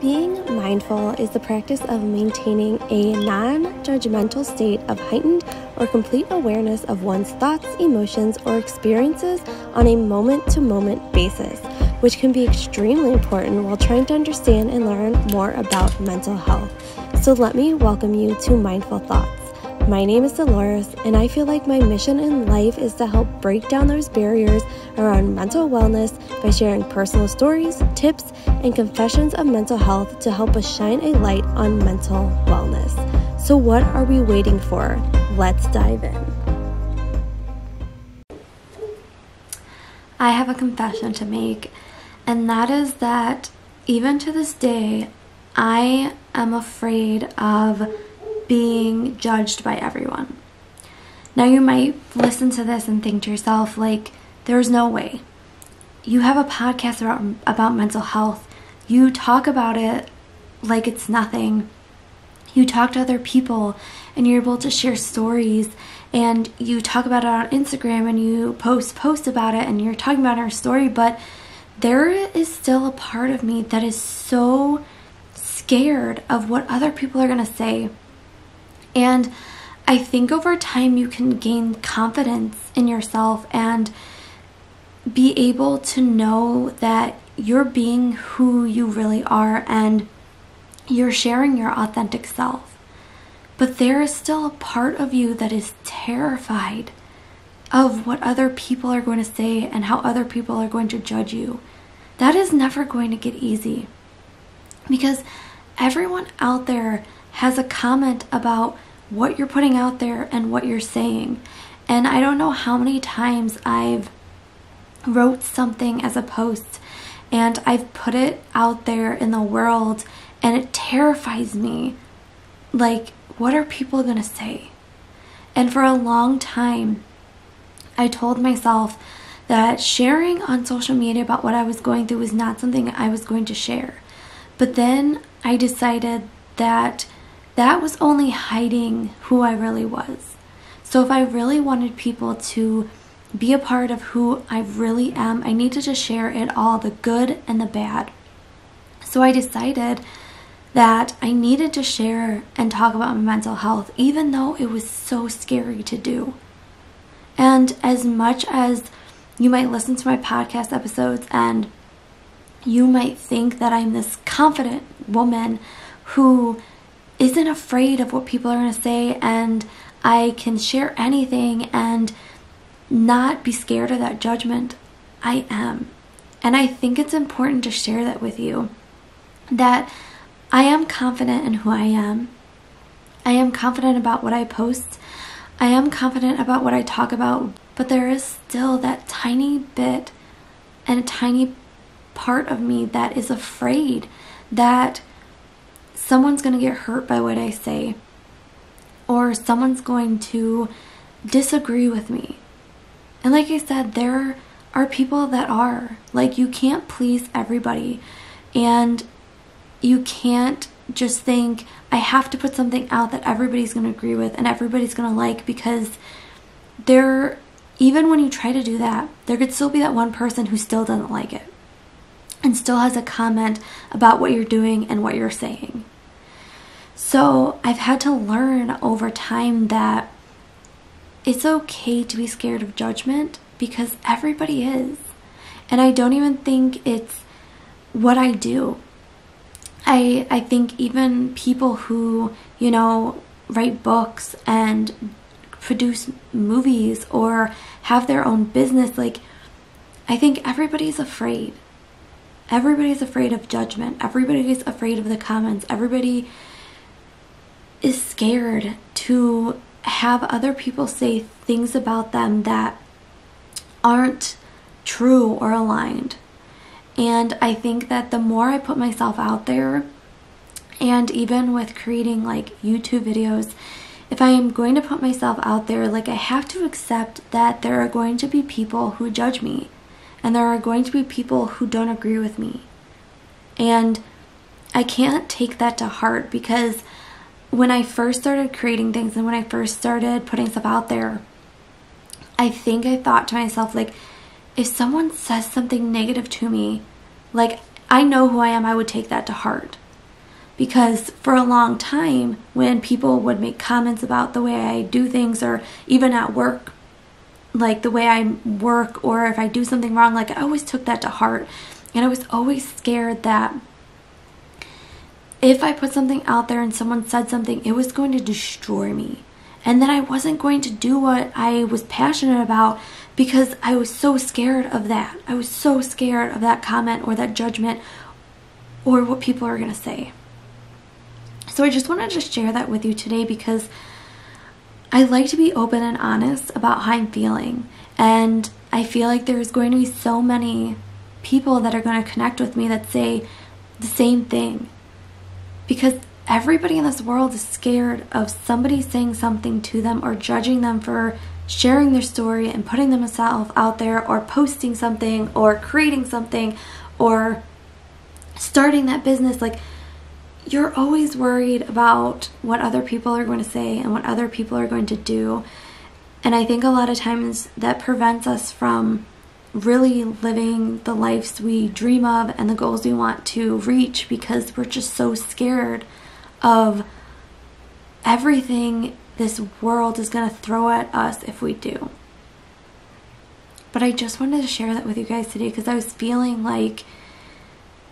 Being mindful is the practice of maintaining a non judgmental state of heightened or complete awareness of one's thoughts, emotions, or experiences on a moment to moment basis, which can be extremely important while trying to understand and learn more about mental health. So, let me welcome you to Mindful Thoughts. My name is Deloris, and I feel like my mission in life is to help break down those barriers around mental wellness by sharing personal stories, tips, and confessions of mental health to help us shine a light on mental wellness. So, what are we waiting for? Let's dive in. I have a confession to make, and that is that even to this day, I am afraid of being judged by everyone. Now, you might listen to this and think to yourself, like, there's no way. You have a podcast about, about mental health. You talk about it like it's nothing. You talk to other people and you're able to share stories and you talk about it on Instagram and you post posts about it and you're talking about our story, but there is still a part of me that is so scared of what other people are going to say and I think over time you can gain confidence in yourself and be able to know that you're being who you really are and you're sharing your authentic self. But there is still a part of you that is terrified of what other people are going to say and how other people are going to judge you. That is never going to get easy because everyone out there has a comment about what you're putting out there and what you're saying. And I don't know how many times I've wrote something as a post and I've put it out there in the world and it terrifies me. Like, what are people going to say? And for a long time, I told myself that sharing on social media about what I was going through was not something I was going to share. But then I decided that that was only hiding who I really was. So if I really wanted people to be a part of who I really am, I need to share it all the good and the bad. So I decided that I needed to share and talk about my mental health, even though it was so scary to do. And as much as you might listen to my podcast episodes and you might think that I'm this confident woman who isn't afraid of what people are going to say and I can share anything and not be scared of that judgment. I am. And I think it's important to share that with you that I am confident in who I am. I am confident about what I post. I am confident about what I talk about, but there is still that tiny bit and a tiny part of me that is afraid that someone's going to get hurt by what I say, or someone's going to disagree with me. And like I said, there are people that are. Like, you can't please everybody, and you can't just think, I have to put something out that everybody's going to agree with and everybody's going to like because there, even when you try to do that, there could still be that one person who still doesn't like it and still has a comment about what you're doing and what you're saying. So I've had to learn over time that it's okay to be scared of judgment because everybody is. And I don't even think it's what I do. I I think even people who, you know, write books and produce movies or have their own business like I think everybody's afraid. Everybody's afraid of judgment. Everybody's afraid of the comments. Everybody is scared to have other people say things about them that aren't true or aligned. And I think that the more I put myself out there, and even with creating like YouTube videos, if I am going to put myself out there, like I have to accept that there are going to be people who judge me, and there are going to be people who don't agree with me. And I can't take that to heart because when I first started creating things and when I first started putting stuff out there, I think I thought to myself, like, if someone says something negative to me, like, I know who I am, I would take that to heart. because for a long time, when people would make comments about the way I do things, or even at work, like the way I work, or if I do something wrong, like I always took that to heart. And I was always scared that if I put something out there and someone said something, it was going to destroy me. And then I wasn't going to do what I was passionate about because I was so scared of that. I was so scared of that comment or that judgment or what people are going to say. So I just wanted to share that with you today because I like to be open and honest about how I'm feeling. And I feel like there's going to be so many people that are going to connect with me that say the same thing. Because everybody in this world is scared of somebody saying something to them or judging them for sharing their story and putting themselves out there or posting something or creating something or starting that business. Like you're always worried about what other people are going to say and what other people are going to do. And i think a lot of times that prevents us from really living the lives we dream of and the goals we want to reach because we're just so scared of everything this world is going to throw at us if we do. But I just wanted to share that with you guys today because I was feeling like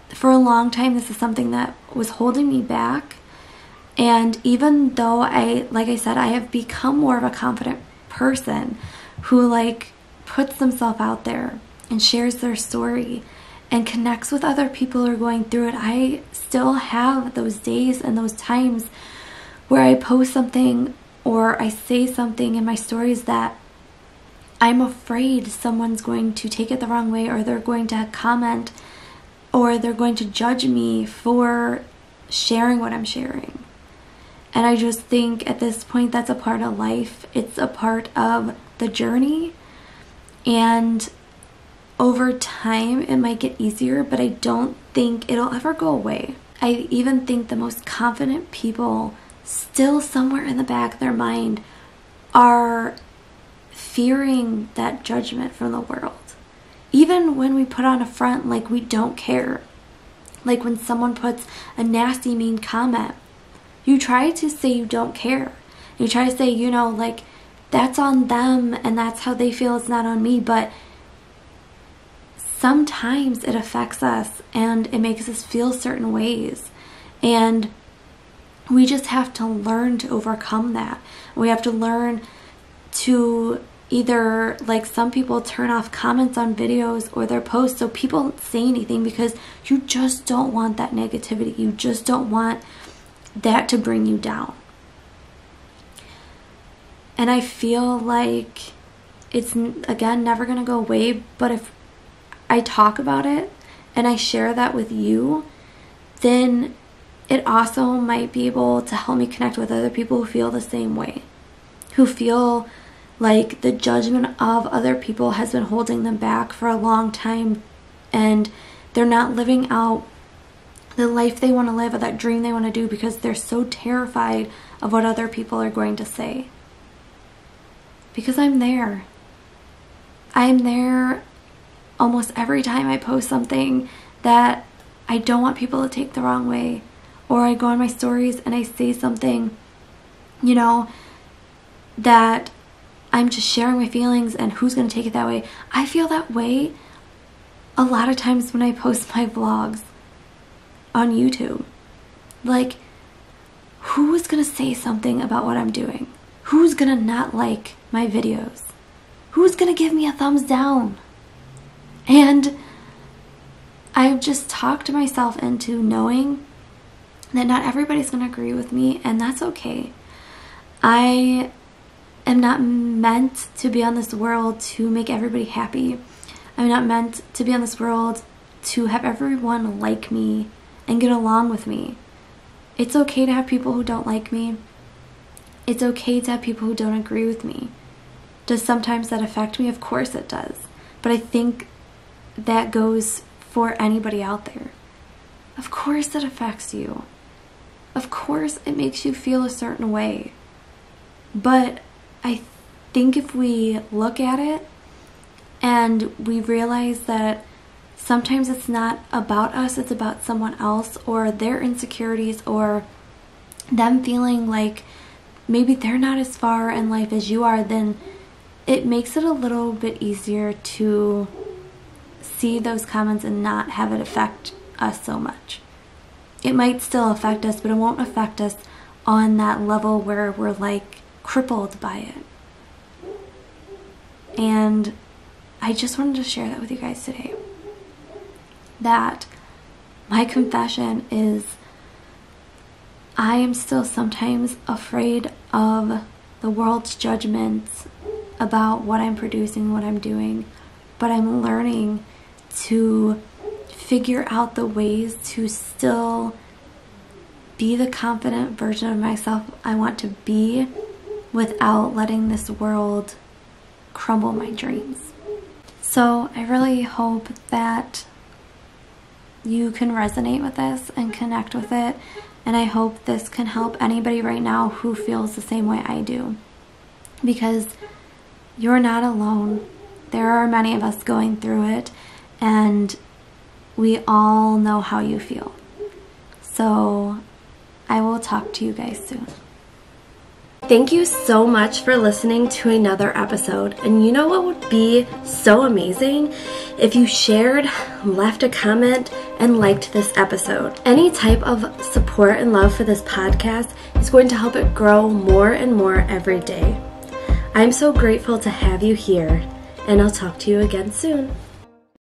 for a long time this is something that was holding me back. And even though I, like I said, I have become more of a confident person who like puts themselves out there and shares their story and connects with other people who are going through it, I still have those days and those times where I post something or I say something in my stories that I'm afraid someone's going to take it the wrong way or they're going to comment or they're going to judge me for sharing what I'm sharing. And I just think at this point that's a part of life. It's a part of the journey. And over time it might get easier, but I don't think it'll ever go away. I even think the most confident people still somewhere in the back of their mind are fearing that judgment from the world. Even when we put on a front like we don't care, like when someone puts a nasty, mean comment, you try to say you don't care. You try to say, you know, like that's on them and that's how they feel, it's not on me, but sometimes it affects us and it makes us feel certain ways. And we just have to learn to overcome that. We have to learn to either, like some people, turn off comments on videos or their posts so people don't say anything because you just don't want that negativity. You just don't want that to bring you down. And I feel like it's, again, never going to go away, but if I talk about it and I share that with you, then it also might be able to help me connect with other people who feel the same way, who feel like the judgment of other people has been holding them back for a long time and they're not living out the life they want to live or that dream they want to do because they're so terrified of what other people are going to say. Because I'm there. I'm there almost every time I post something that I don't want people to take the wrong way, or I go on my stories and I say something, you know, that I'm just sharing my feelings and who's going to take it that way. I feel that way a lot of times when I post my vlogs on YouTube. Like, who's going to say something about what I'm doing? Who's to not like my videos? Who's to give me a thumbs down? And I've just talked myself into knowing that not everybody's to agree with me, and that's okay. I am not meant to be on this world to make everybody happy. I'm not meant to be on this world to have everyone like me and get along with me. It's okay to have people who don't like me. It's okay to have people who don't agree with me. Does sometimes that affect me? Of course it does. But I think that goes for anybody out there. Of course it affects you. Of course it makes you feel a certain way. But I think if we look at it and we realize that sometimes it's not about us, it's about someone else or their insecurities or them feeling like maybe they're not as far in life as you are, then it makes it a little bit easier to see those comments and not have it affect us so much. It might still affect us, but it won't affect us on that level where we're like crippled by it. And I just wanted to share that with you guys today that my confession is I am still sometimes afraid of the world's judgments about what I'm producing, what I'm doing, but I'm learning to figure out the ways to still be the confident version of myself I want to be without letting this world crumble my dreams. So I really hope that you can resonate with this and connect with it. And I hope this can help anybody right now who feels the same way I do. Because you're not alone. There are many of us going through it, and we all know how you feel. So I will talk to you guys soon. Thank you so much for listening to another episode. And you know what would be so amazing? If you shared, left a comment, and liked this episode. Any type of support and love for this podcast is going to help it grow more and more every day. I'm so grateful to have you here, and I'll talk to you again soon.